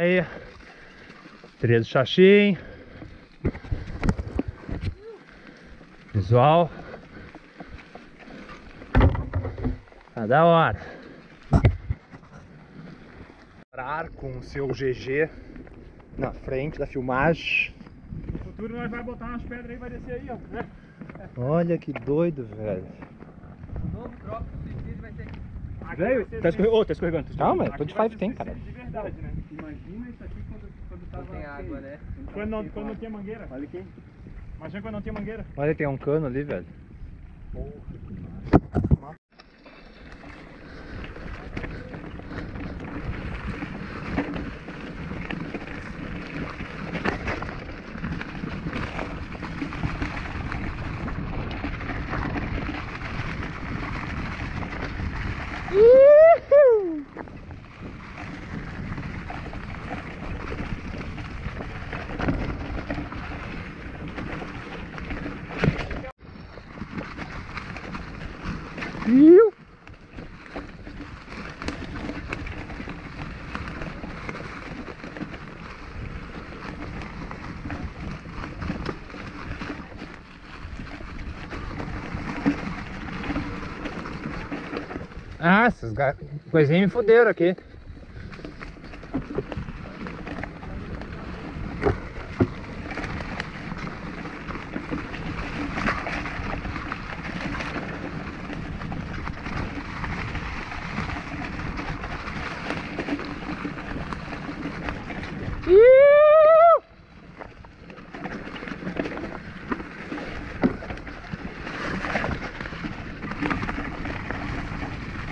Aí, trilha do Xaxim. Visual. Tá da hora. Parar com o seu GG na frente da filmagem. No futuro nós vai botar umas pedras aí, vai descer aí, ó. Né? Olha que doido, velho. Novo drop do suicídio vai ser. Aqui Velho, tá escorregando. Ô, tá escorregando. tá Calma, escorregando. tô de Aqui vai 5 ser tem, cara. De verdade, né? Imagina isso aqui quando, quando Não tava. tem água, né? Quando não, quando não tinha mangueira. Olha aqui. Imagina quando não tinha mangueira. Olha, tem um cano ali, velho. Iu! Ah, essas coisinhas me fuderam aqui. Iu!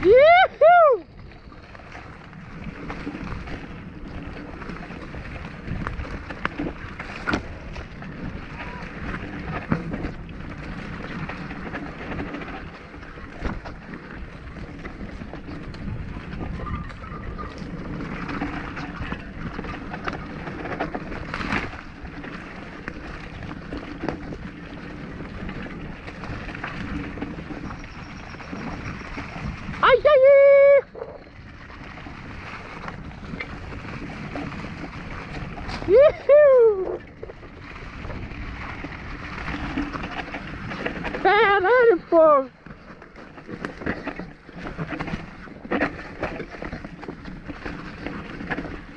Iu! Ai, ai, ai! Uhul! Caralho, pô!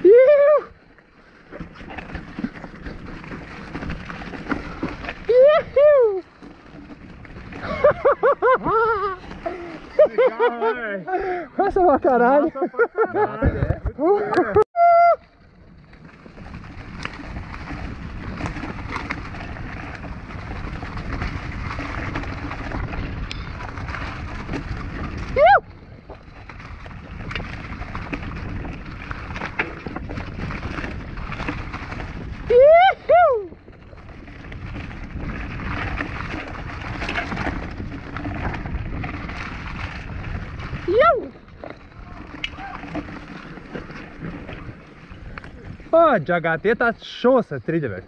Iu! Iu! Legal, velho. Nossa, pra caralho! Iu! Iu! Iu! Pô, de HT tá show essa trilha, velho.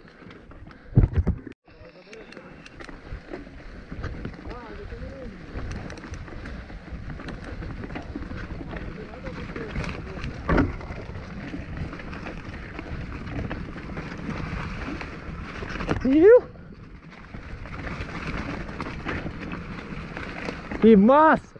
Viu? Que massa!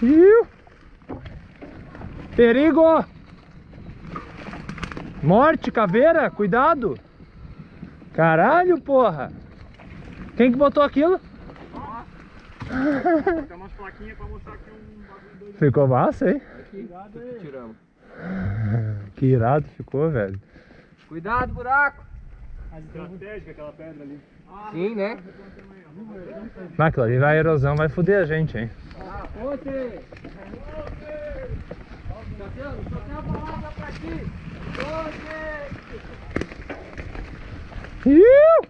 Viu? Perigo! Morte, caveira, cuidado! Caralho, porra! Quem que botou aquilo? Tem umas plaquinhas pra mostrar que é um. Ficou massa, hein? Cuidado aí. Tiramos. Que irado ficou, velho. Cuidado, buraco. Estratégica aquela pedra ali. Sim, né? Mas aquilo ali vai erosão, vai foder a gente, hein? Ah, ponte! Só tem, uma palavra pra ti. Iu!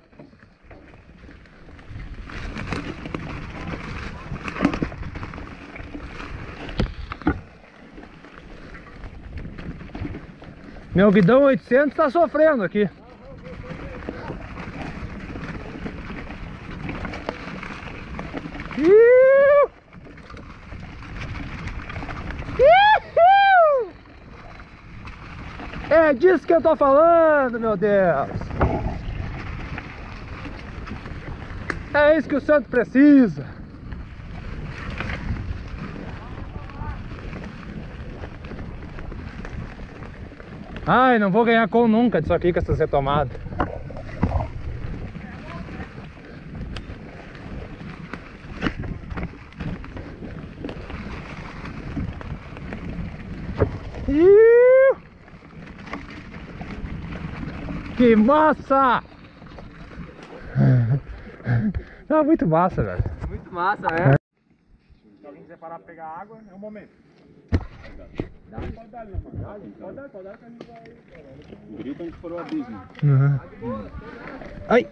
Meu guidão 800 tá sofrendo aqui. Iu! É disso que eu tô falando, meu Deus. É isso que o santo precisa. Ai, não vou ganhar com nunca disso aqui com essas retomadas. Iu! Que massa! Tá muito massa, velho. Muito massa, né? Se alguém quiser parar pra pegar água, é o momento. Pode dar, meu mano. Pode dar, pode dar que a gente vai. Grita onde for o abismo. Uhum. Ai!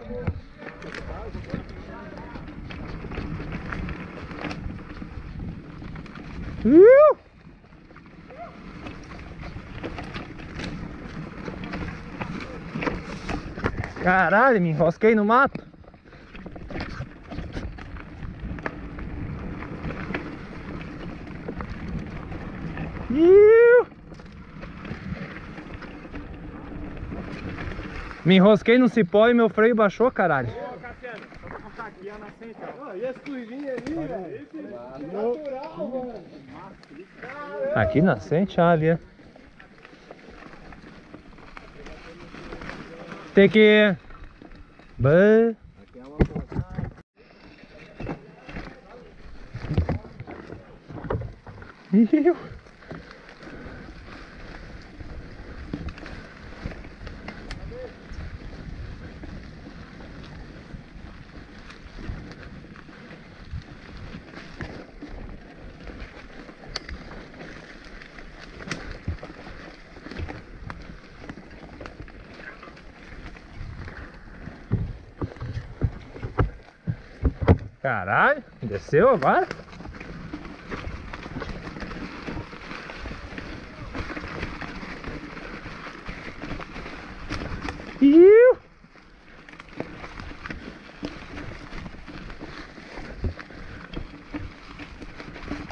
Iu! Caralho, me enrosquei no mato. Iu! Me enrosquei no cipó e meu freio baixou, caralho. Ô, Cassiano, aqui a nascente, ó. E esse curvinho ali, velho? Esse natural, mano. Aqui nascente, ali. é. Tem que. Bah. Iu. Caralho, desceu agora? Iu!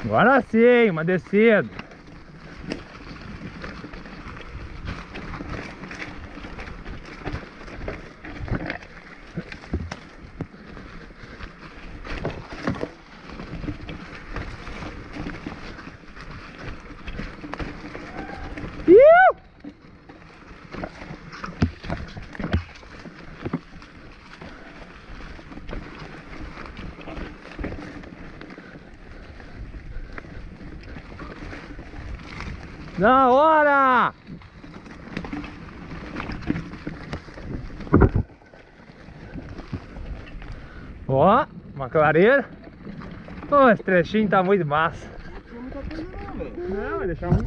Agora sim, uma descida. Iu! Na hora! Ó, uma clareira. Ô, esse trechinho tá muito massa. Não, vai deixar um.